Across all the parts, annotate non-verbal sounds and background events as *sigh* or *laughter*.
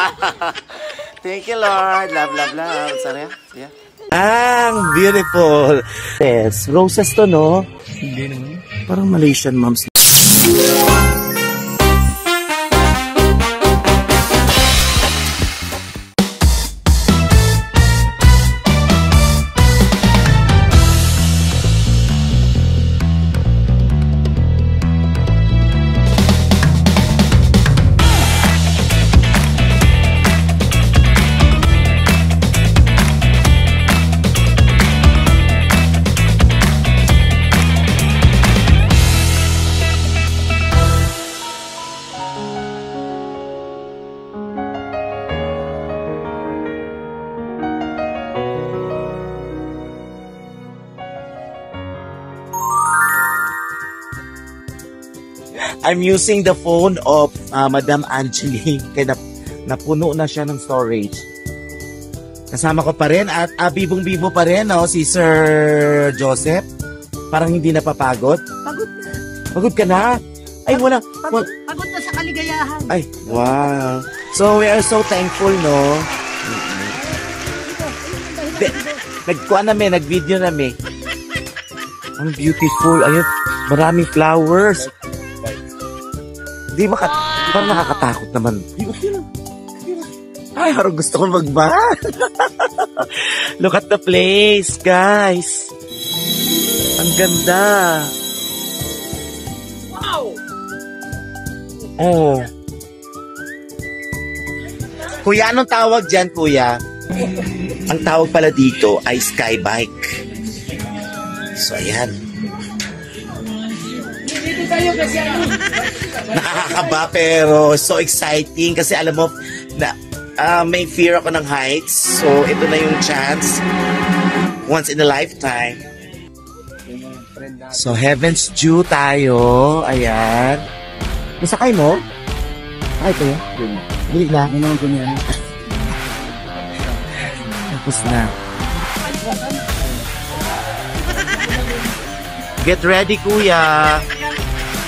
Wow! *laughs* Thank you, Lord. Love, love, love. Sorry, yeah. Ang beautiful. Yes, roses to, no? Hindi naman. Parang Malaysian moms. I'm using the phone of uh, Madam Angeli. *laughs* Kaya nap- napuno na siya ng storage. Kasama ko pa rin at uh, bibong-bibo pa rin no, si Sir Joseph. Parang hindi napapagod. Pagod na. Pagod ka na? Ay, wala. Pagod, wa- pagod na sa kaligayahan. Ay, wow. So, we are so thankful, no? Be- Nagkuha namin, nag-video namin. Ang beautiful. Ayun, maraming flowers. Di ba, kat- di ba nakakatakot naman? Ay, harong gusto ko magba. *laughs* Look at the place, guys. Ang ganda. Wow! Oh. Kuya, anong tawag dyan, kuya? Ang tawag pala dito ay sky bike. So, ayan. Nakakakaba pero so exciting kasi alam mo na ah, may fear ako ng heights. So, ito na yung chance once in a lifetime. So, Heaven's Due tayo. Ayan. Nasakay mo? Sakay ko yun? Dili na. Ano ko niya? Tapos na. Get ready, kuya.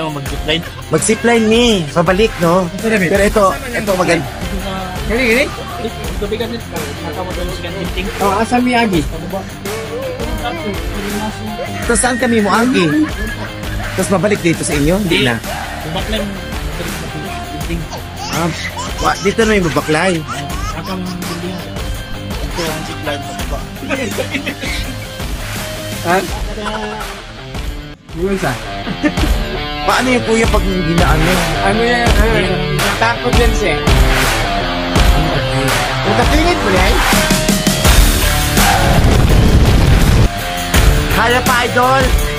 naman mag-zipline. Mag-zipline ni. Pabalik, no? Pero ito, ito maganda. Gani, gani? Gabi kasi nakamotolos ka tinting. Oh, asa Miyagi? Tapos saan kami mo, Angki? Tapos mabalik dito sa inyo? Hindi na. Baklan. Tinting. Ah, wa, dito na yung babaklay. Akang bilihan. Ito ang zipline sa baba. Ha? Yun sa? *laughs* Paano yung kuya pag hindi na ano? Ano yan? Ano? Takot yan siya. Kung kapilit mo yan? Kaya pa, idol!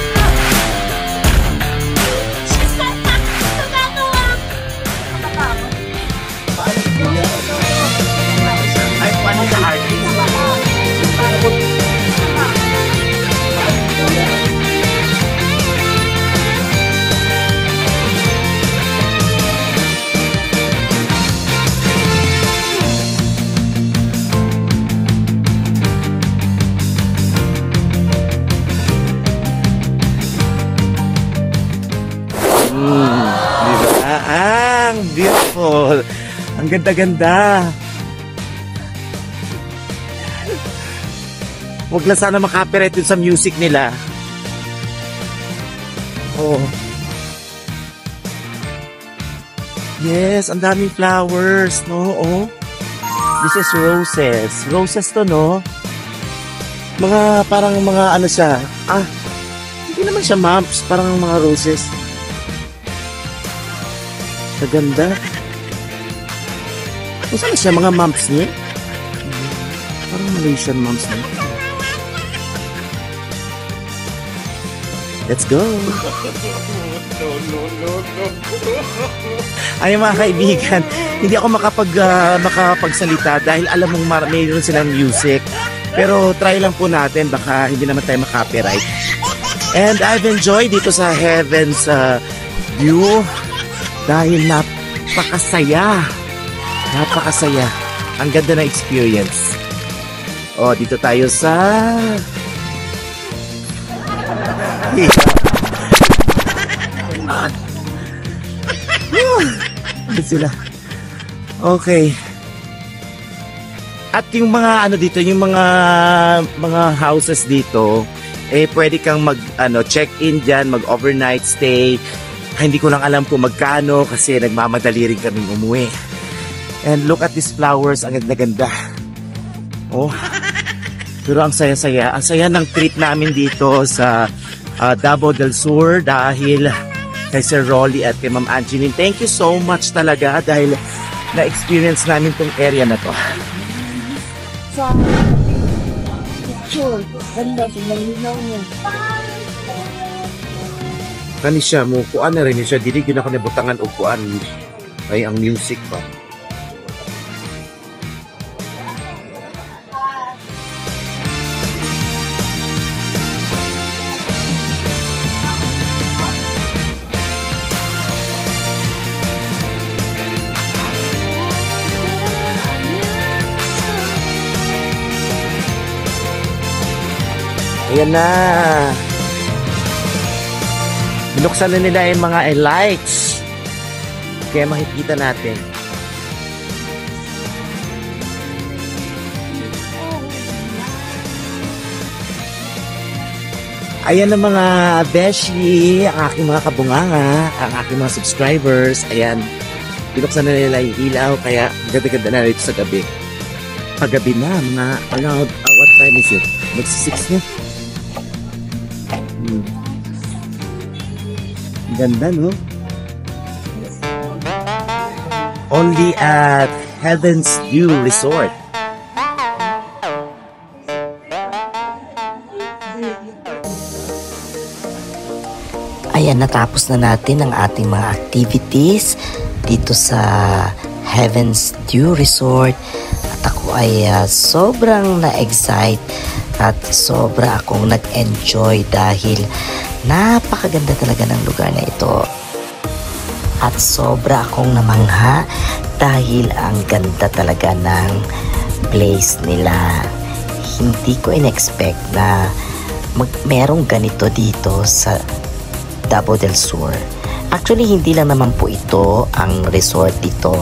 Ganda-ganda. Huwag lang sana makapiright dun sa music nila. Oh. Yes, ang daming flowers, no? Oh. This is roses. Roses to, no? Mga, parang mga ano siya. Ah, hindi naman siya mumps. Parang mga roses. Kaganda. Kung saan siya? Mga mumps niya? Parang Malaysian mumps niya. Let's go! *laughs* Ay mga kaibigan, hindi ako makapag, ah, makapagsalita dahil alam mong mar- mayroon silang music. Pero try lang po natin, baka hindi naman tayo makapiright. And I've enjoyed dito sa Heaven's ah, View dahil napakasaya. Napakasaya. Ang ganda ng experience. Oh, dito tayo sa... Ano sila? Okay. At yung mga ano dito, yung mga mga houses dito, eh pwede kang mag ano check-in diyan, mag-overnight stay. Ah, hindi ko lang alam kung magkano kasi nagmamadali rin kaming umuwi. And look at these flowers, ang ganda-ganda. Oh. Pero ang saya-saya, ang saya ng trip namin dito sa ah, Davao del Sur dahil kay Sir Rolly at kay Ma'am Angeline. Thank you so much talaga dahil na-experience namin tong area na to. sa picture. Ganda sa malinaw niya. Kani siya mo kuan na rin siya dili gyud ako nabutangan og kuan ay ang music pa. Ayan na. Binuksan na nila yung mga lights. Kaya makikita natin. Ayan ang mga beshi, ang aking mga kabunganga, ang aking mga subscribers. Ayan, binuksan na nila yung ilaw, kaya ganda-ganda na rito sa gabi. Paggabi na, mga, uh, what time is it? Magsi-6 na. Ganda, no? Only at Heaven's View Resort. Ayan, natapos na natin ang ating mga activities dito sa Heaven's Dew Resort. At ako ay ah, sobrang na-excite at sobra akong nag-enjoy dahil napakaganda talaga ng lugar na ito. At sobra akong namangha dahil ang ganda talaga ng place nila. Hindi ko in-expect na mag merong ganito dito sa Davao del Sur. Actually, hindi lang naman po ito ang resort dito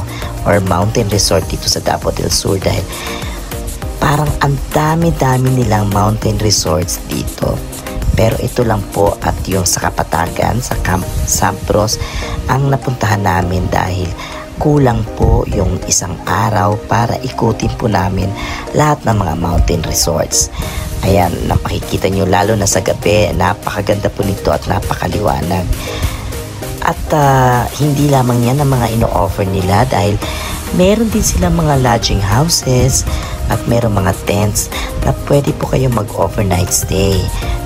or mountain resort dito sa Davao del Sur dahil parang ang dami-dami nilang mountain resorts dito. Pero ito lang po at yung sa Kapatagan, sa Camp Sampros, ang napuntahan namin dahil kulang po yung isang araw para ikutin po namin lahat ng mga mountain resorts. Ayan, napakikita nyo lalo na sa gabi, napakaganda po nito at napakaliwanag. At ah, hindi lamang yan ang mga ino-offer nila dahil meron din silang mga lodging houses at meron mga tents na pwede po kayo mag-overnight stay.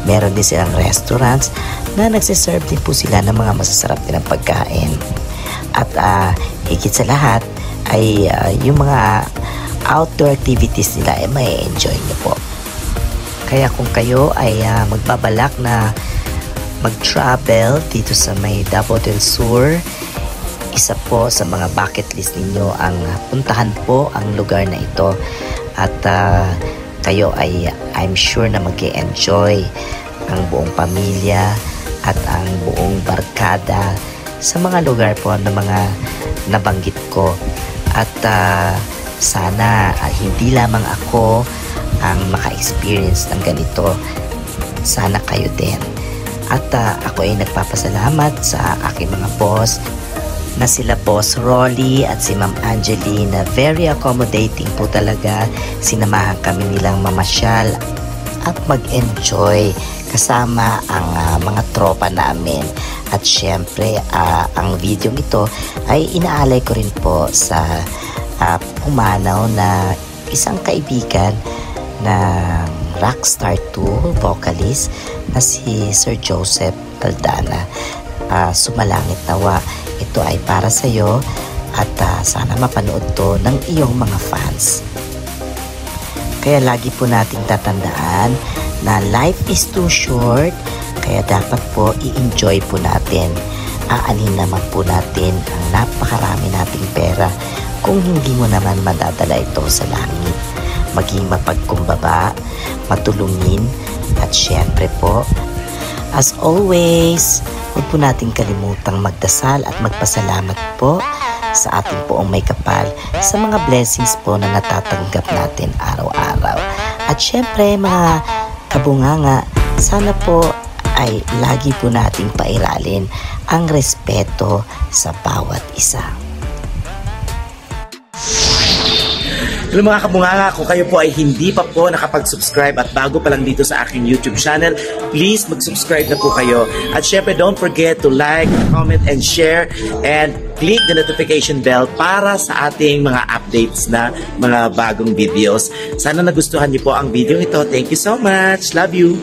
Meron din silang restaurants na nagsiserve din po sila ng mga masasarap din ng pagkain. At ah, higit sa lahat ay ah, yung mga outdoor activities nila ay may enjoy nyo po. Kaya kung kayo ay ah, magbabalak na mag-travel dito sa may Davao del Sur, isa po sa mga bucket list ninyo ang ah, puntahan po ang lugar na ito. At ah, kayo ay I'm sure na mag enjoy ang buong pamilya at ang buong barkada sa mga lugar po na mga nabanggit ko. At ah, sana ah, hindi lamang ako ang maka-experience ng ganito. Sana kayo din. At ah, ako ay nagpapasalamat sa aking mga boss na sila Boss Rolly at si Ma'am Angeline na very accommodating po talaga. Sinamahan kami nilang mamasyal at mag-enjoy kasama ang ah, mga tropa namin. At syempre, ah, ang video ito ay inaalay ko rin po sa ah, pumanaw na isang kaibigan na rockstar 2 vocalist na si Sir Joseph Aldana. Ah, sumalangit nawa, ito ay para sa iyo at ah, sana mapanood to ng iyong mga fans. Kaya lagi po nating tatandaan na life is too short, kaya dapat po i-enjoy po natin. Aanin naman po natin ang napakarami nating pera kung hindi mo naman madadala ito sa langit. Maging mapagkumbaba, matulungin, at syempre po, as always, huwag po nating kalimutang magdasal at magpasalamat po sa ating poong may kapal sa mga blessings po na natatanggap natin araw-araw. At syempre mga kabunganga, sana po ay lagi po nating pairalin ang respeto sa bawat isa. Hello mga kabunganga, kung kayo po ay hindi pa po nakapag-subscribe at bago pa lang dito sa aking YouTube channel, please mag-subscribe na po kayo. At syempre, don't forget to like, comment, and share, and click the notification bell para sa ating mga updates na mga bagong videos. Sana nagustuhan niyo po ang video ito. Thank you so much. Love you.